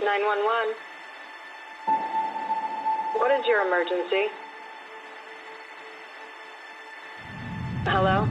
911. What is your emergency? Hello?